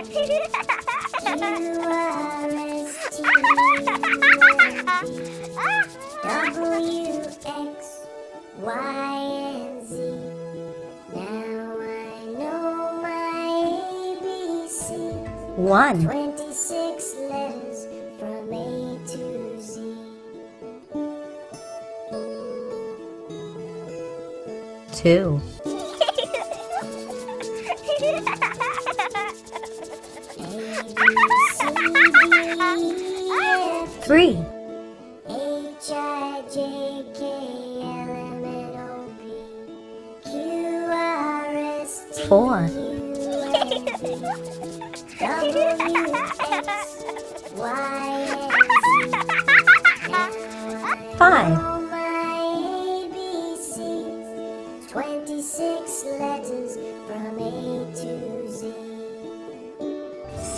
W, X, Y, and Z. Now I know my One. Twenty-six letters from A to Z. Two. three, H, I, J, K, L, M, N, O, P, Q, R, S, T, Four. U, V, W, X, Y, and Z. Now five,